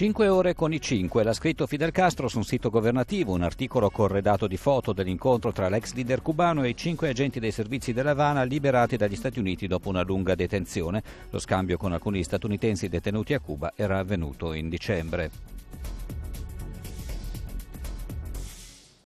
Cinque ore con i cinque, l'ha scritto Fidel Castro su un sito governativo, un articolo corredato di foto dell'incontro tra l'ex leader cubano e i cinque agenti dei servizi della Havana liberati dagli Stati Uniti dopo una lunga detenzione. Lo scambio con alcuni statunitensi detenuti a Cuba era avvenuto in dicembre.